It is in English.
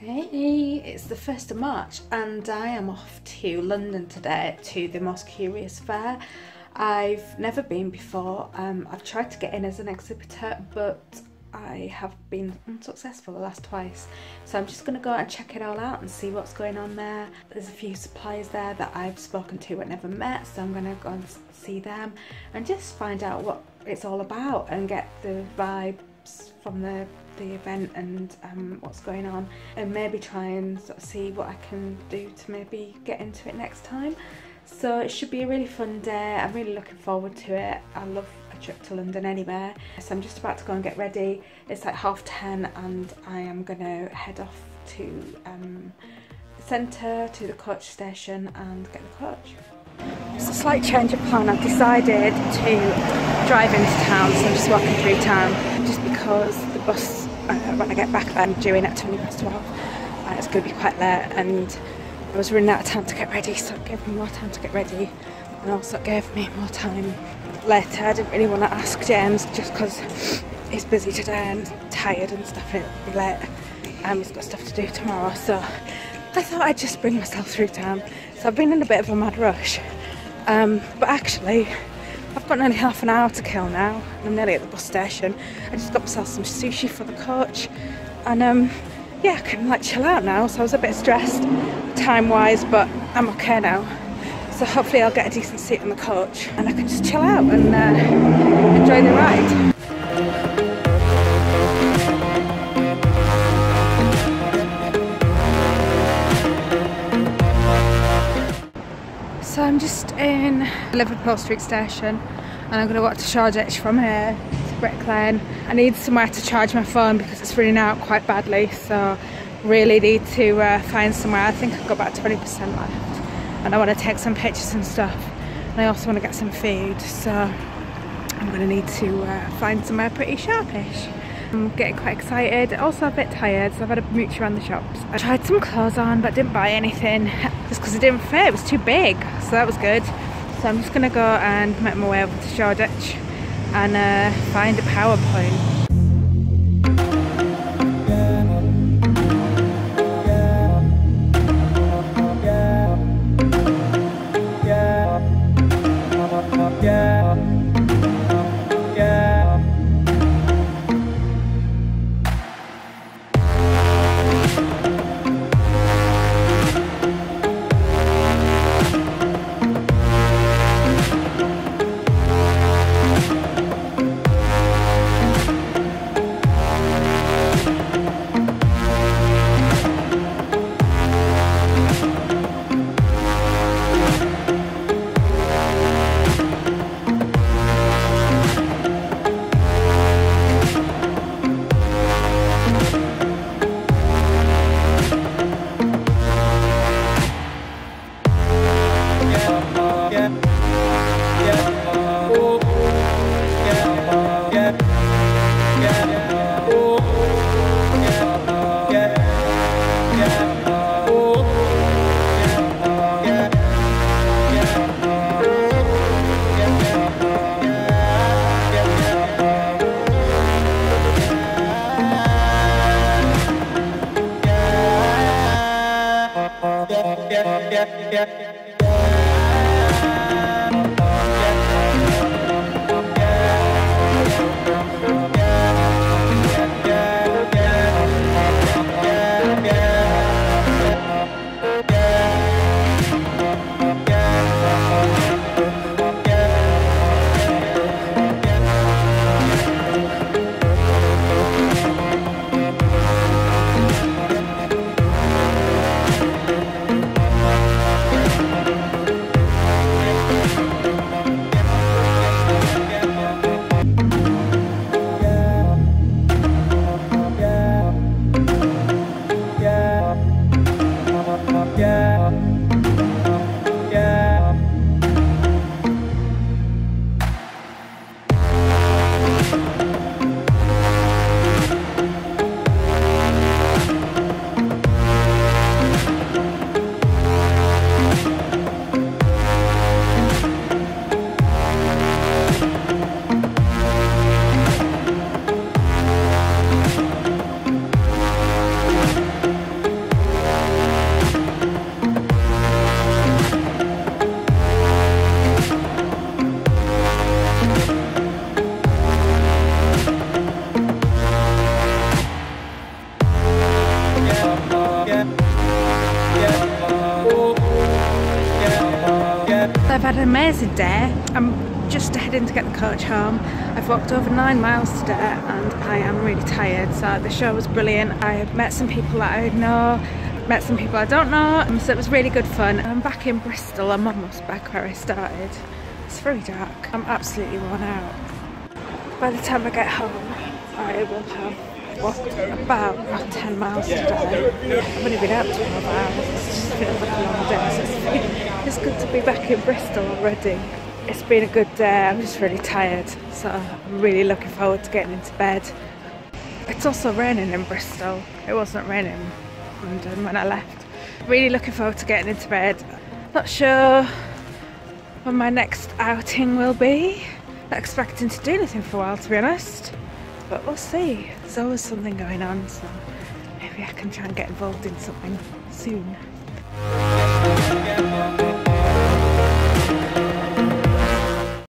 Hey, it's the 1st of March and I am off to London today to the Most Curious Fair. I've never been before, um, I've tried to get in as an exhibitor but I have been unsuccessful the last twice. So I'm just going to go and check it all out and see what's going on there. There's a few suppliers there that I've spoken to but never met so I'm going to go and see them and just find out what it's all about and get the vibes from the the event and um, what's going on and maybe try and sort of see what I can do to maybe get into it next time. So it should be a really fun day. I'm really looking forward to it. I love a trip to London anywhere. So I'm just about to go and get ready. It's like half 10 and I am going to head off to um, the centre, to the coach station and get the coach. It's a slight change of plan. I've decided to drive into town, so I'm just walking through town just because the bus, uh, when I get back I'm due in at 20 past 12. Uh, it's going to be quite late and I was running out of time to get ready, so it gave me more time to get ready and also it gave me more time later. I didn't really want to ask James just because he's busy today and tired and stuff and it'll be late and he's got stuff to do tomorrow, so I thought I'd just bring myself through town. So I've been in a bit of a mad rush. Um, but actually, I've got nearly half an hour to kill now. I'm nearly at the bus station. I just got myself some sushi for the coach. And um, yeah, I can like chill out now. So I was a bit stressed time wise, but I'm okay now. So hopefully I'll get a decent seat on the coach and I can just chill out and uh, enjoy the ride. Just in Liverpool Street Station and I'm going to walk to Shoreditch from here to Brick Lane. I need somewhere to charge my phone because it's running out quite badly so really need to uh, find somewhere. I think I've got about 20% left and I want to take some pictures and stuff and I also want to get some food so I'm going to need to uh, find somewhere pretty sharpish. I'm getting quite excited, also a bit tired, so I've had a mooch around the shops. I tried some clothes on, but didn't buy anything, just because it didn't fit, it was too big, so that was good. So I'm just gonna go and make my way over to Shoreditch and uh, find a PowerPoint. yeah, yeah. Amazing day. I'm just heading to get the coach home. I've walked over nine miles today and I am really tired. So the show was brilliant. I met some people that I know, met some people I don't know. So it was really good fun. I'm back in Bristol. I'm almost back where I started. It's very dark. I'm absolutely worn out. By the time I get home, I will have walked about, about 10 miles today. I've only been out 12 hours. It just like a long day. So it's, it's good to be back in Bristol already. It's been a good day. I'm just really tired. So I'm really looking forward to getting into bed. It's also raining in Bristol. It wasn't raining London when I left. Really looking forward to getting into bed. Not sure when my next outing will be. Not expecting to do anything for a while to be honest. But we'll see. There's always something going on, so maybe I can try and get involved in something soon.